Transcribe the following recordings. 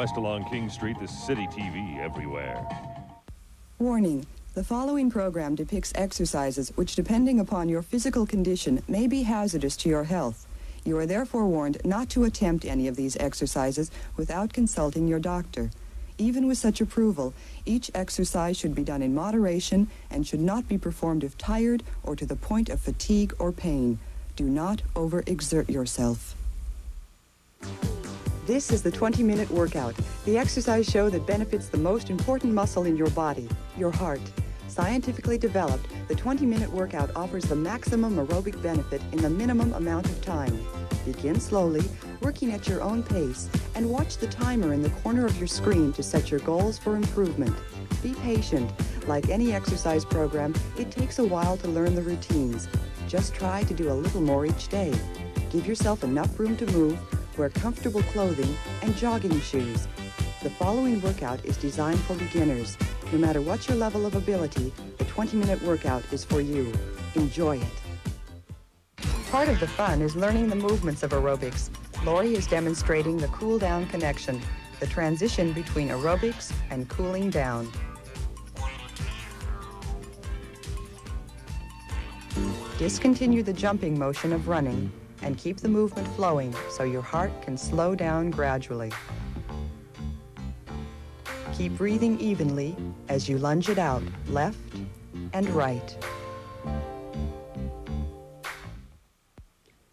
West along King Street, the City TV everywhere. Warning. The following program depicts exercises which, depending upon your physical condition, may be hazardous to your health. You are therefore warned not to attempt any of these exercises without consulting your doctor. Even with such approval, each exercise should be done in moderation and should not be performed if tired or to the point of fatigue or pain. Do not overexert yourself. This is the 20 minute workout, the exercise show that benefits the most important muscle in your body, your heart. Scientifically developed, the 20 minute workout offers the maximum aerobic benefit in the minimum amount of time. Begin slowly, working at your own pace, and watch the timer in the corner of your screen to set your goals for improvement. Be patient. Like any exercise program, it takes a while to learn the routines. Just try to do a little more each day. Give yourself enough room to move, wear comfortable clothing, and jogging shoes. The following workout is designed for beginners. No matter what your level of ability, the 20 minute workout is for you. Enjoy it. Part of the fun is learning the movements of aerobics. Laurie is demonstrating the cool down connection, the transition between aerobics and cooling down. Discontinue the jumping motion of running and keep the movement flowing so your heart can slow down gradually. Keep breathing evenly as you lunge it out left and right.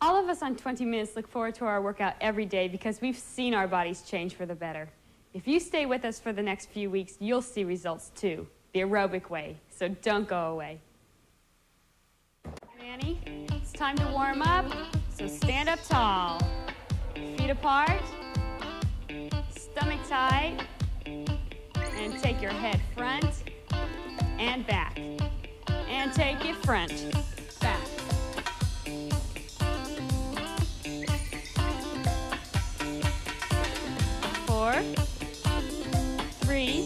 All of us on 20 Minutes look forward to our workout every day because we've seen our bodies change for the better. If you stay with us for the next few weeks, you'll see results too, the aerobic way, so don't go away. Annie, it's time to warm up, so stand up tall. Feet apart, stomach tight, and take your head front and back. And take it front, back. Four, three,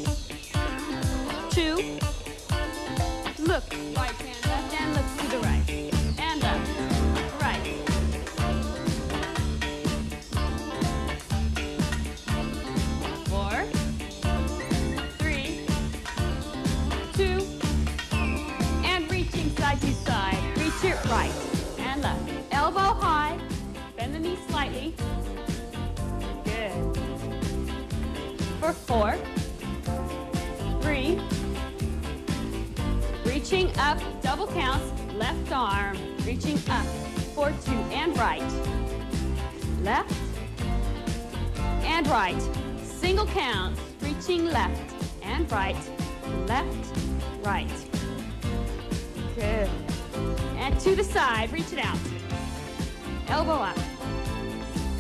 Left and right. Single count, reaching left and right, left, right. Good. And to the side, reach it out. Elbow up.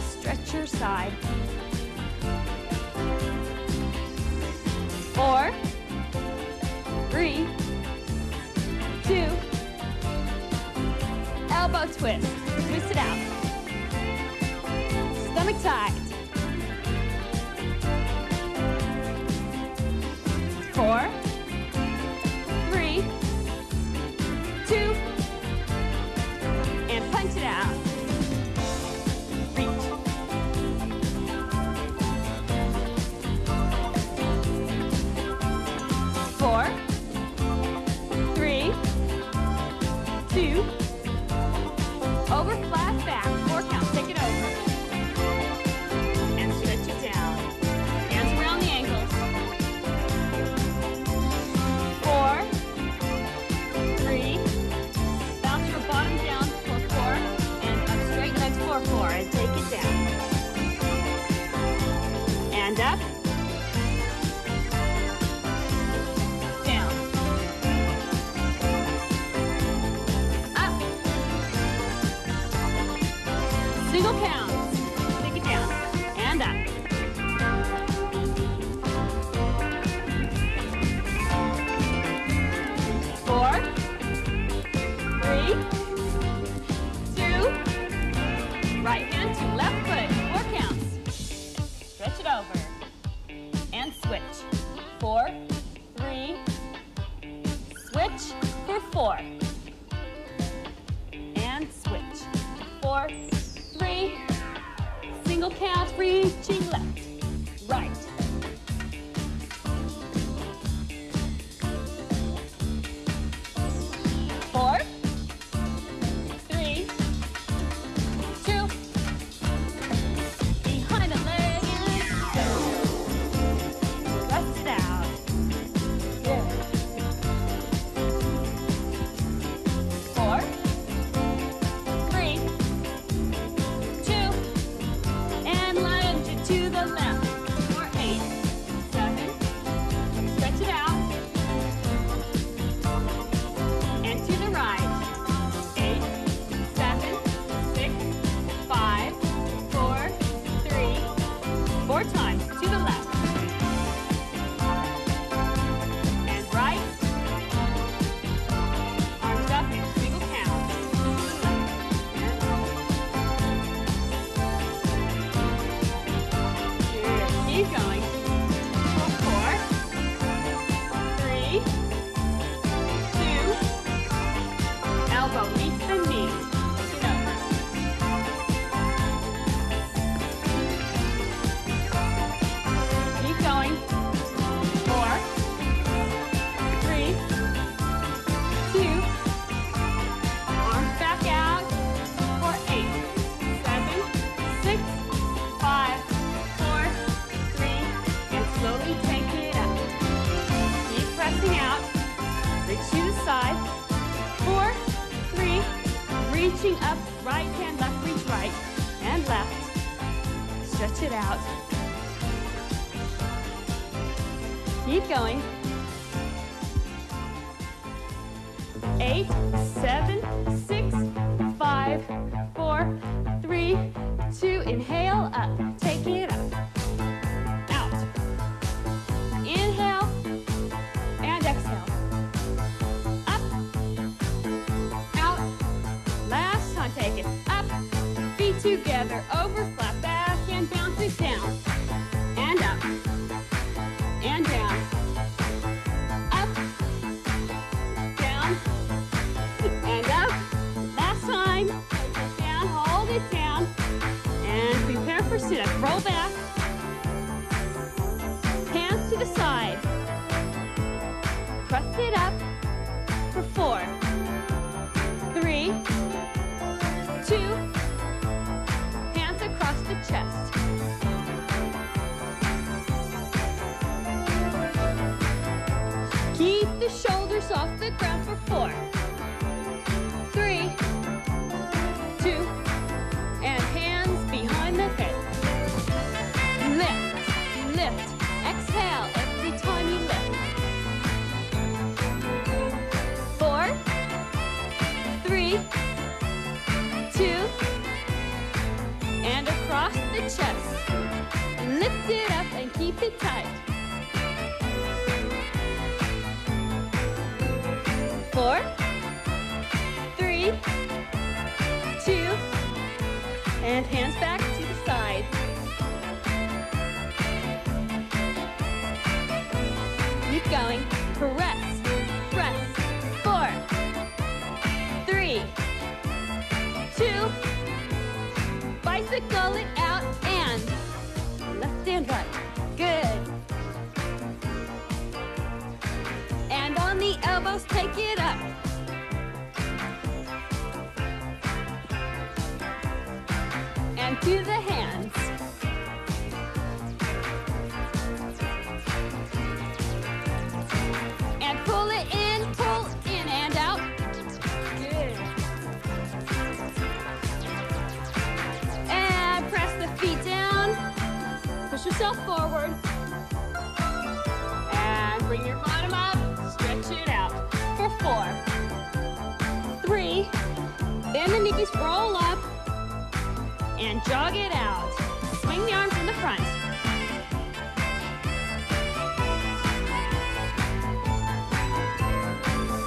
Stretch your side. Four, three, two, elbow twist. Twist it out. Stomach tight. Four, three, two, and punch it out. Single counts. Take it down. And up. Four, three, two, right hand to left foot. Four counts. Stretch it over. And switch. Four, three, switch for four. Reaching left, reaching up, right hand, left, reach right, and left. Stretch it out. Keep going. Eight, seven, six, five, four, three, two. Inhale, up. Take it up. Together, over, off the ground for four, three, two, and hands behind the head. Lift, lift, exhale every time you lift. Four, three, two, and across the chest. Lift it up and keep it tight. And hands back And to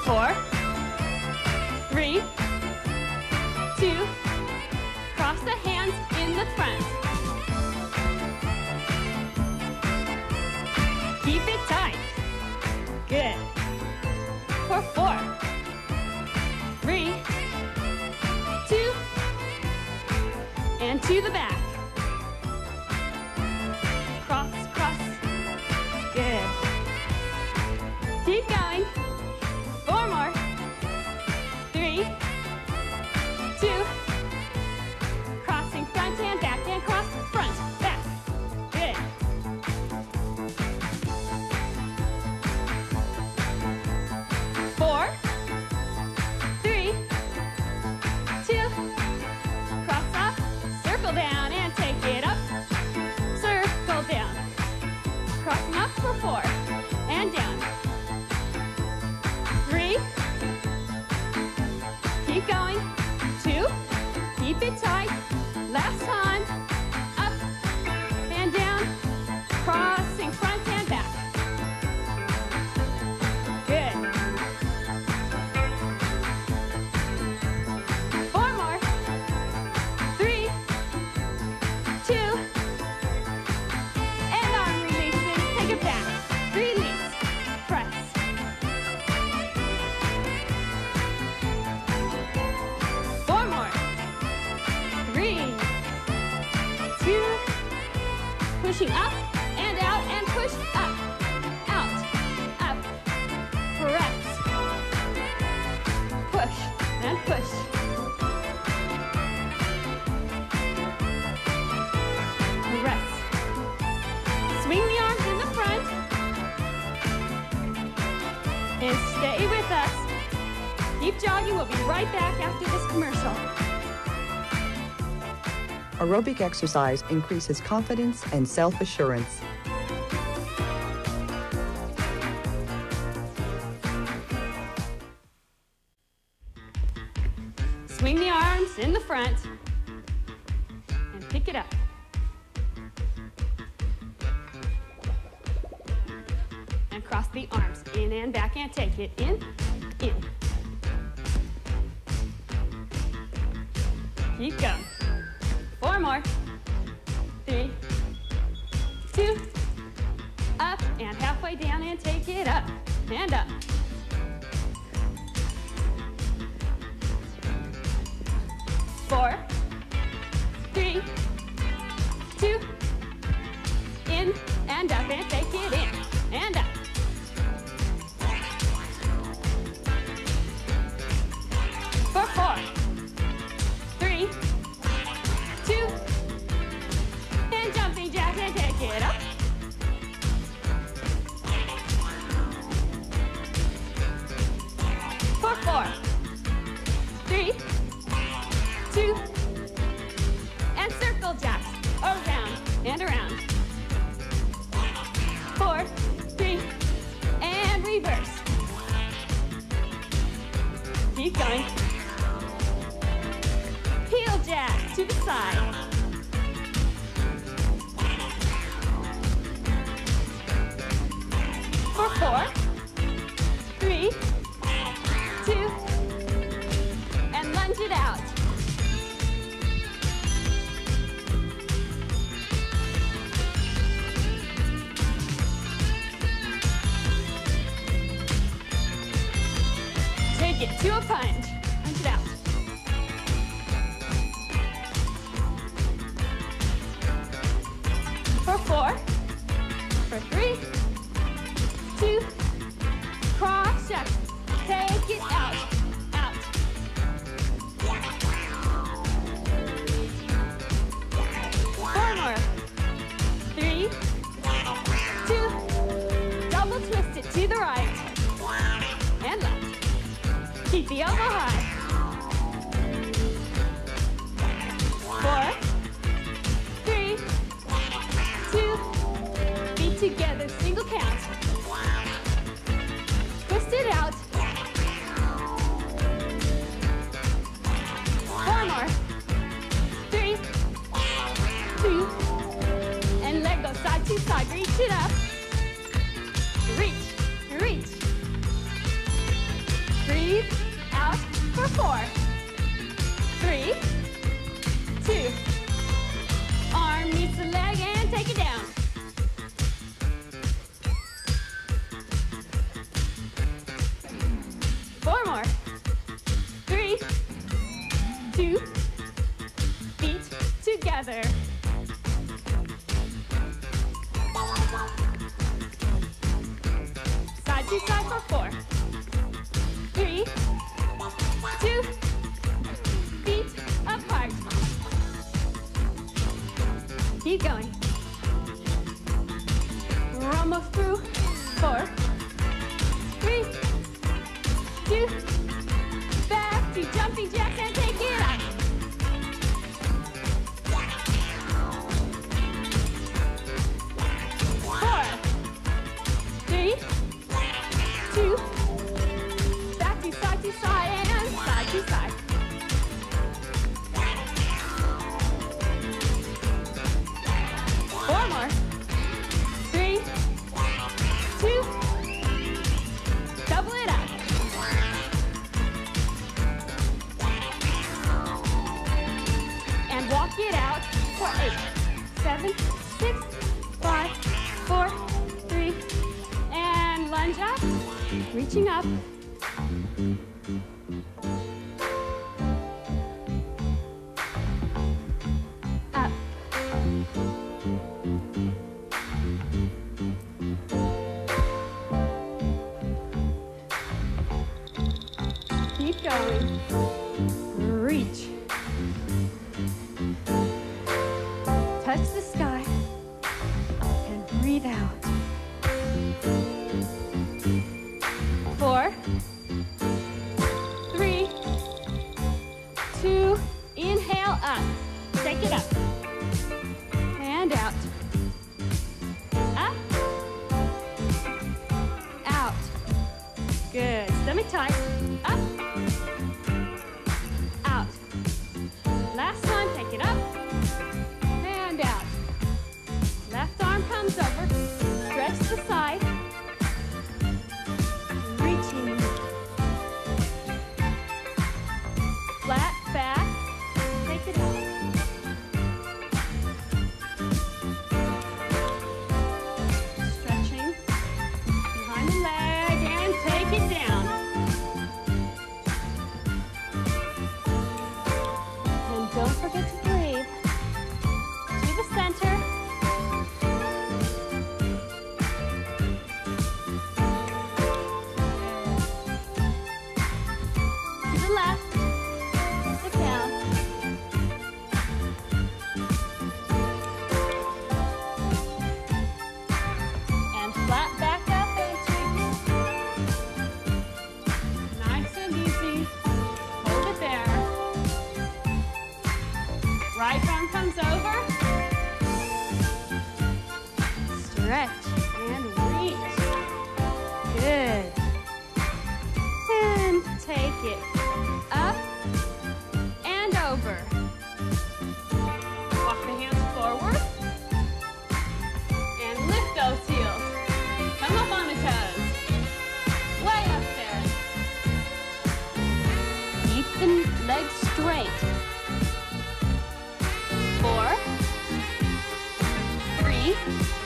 Four, three, two, cross the hands in the front. Keep it tight. Good. For four, three, two, and to the back. pushing up and out and push up, out, up, correct. Push and push. Rest. Swing the arms in the front and stay with us. Keep jogging, we'll be right back after this commercial aerobic exercise increases confidence and self assurance. Swing the arms in the front and pick it up. And cross the arms in and back and take it in, in. Keep going. Four more. Three, two, up, and halfway down, and take it up, and up. Four, three, keep the elbow high. Four, three, two, feet together, single count. too. Mm-hmm. Bye.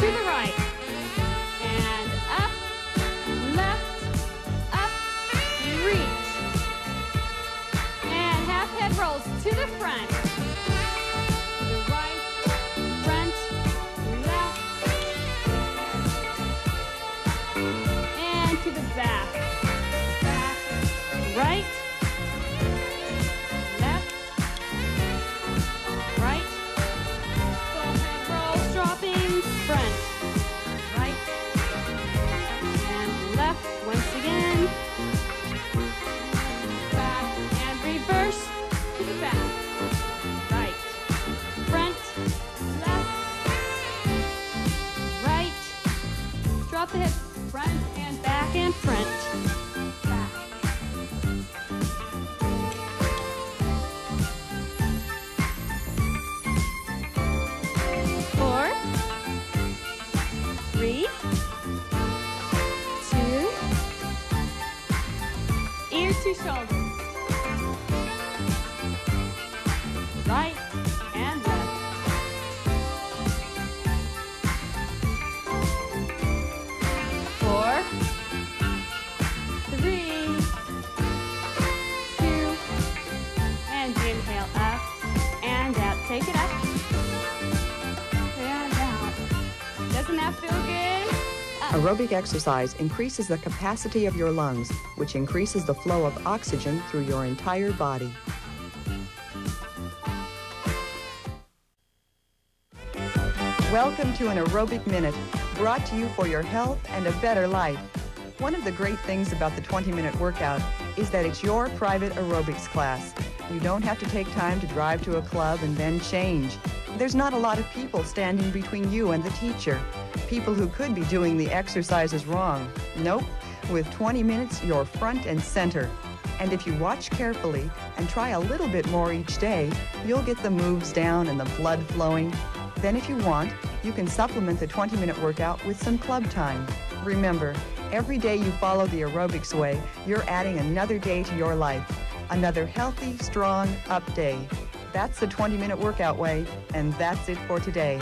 to the right. And up, left, up, reach. And half head rolls to the front. To the right, front, left. And to the back. the back. Shake it up. Aerobic exercise increases the capacity of your lungs, which increases the flow of oxygen through your entire body. Welcome to an Aerobic Minute, brought to you for your health and a better life. One of the great things about the 20 minute workout is that it's your private aerobics class. You don't have to take time to drive to a club and then change. There's not a lot of people standing between you and the teacher. People who could be doing the exercises wrong. Nope. With 20 minutes, you're front and center. And if you watch carefully and try a little bit more each day, you'll get the moves down and the blood flowing. Then if you want, you can supplement the 20-minute workout with some club time. Remember, Every day you follow the aerobics way, you're adding another day to your life. Another healthy, strong, up day. That's the 20 minute workout way, and that's it for today.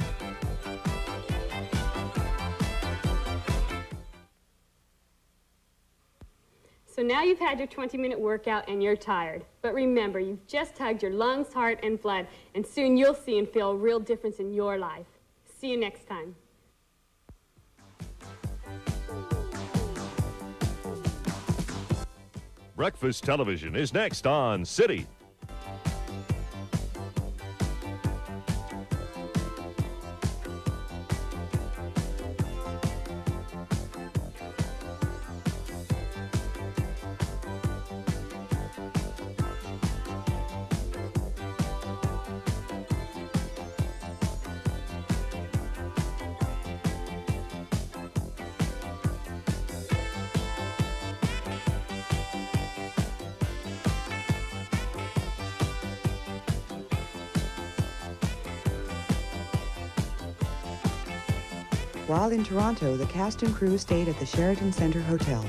So now you've had your 20 minute workout and you're tired. But remember, you've just hugged your lungs, heart, and blood, and soon you'll see and feel a real difference in your life. See you next time. Breakfast television is next on City. While in Toronto, the cast and crew stayed at the Sheraton Centre Hotel.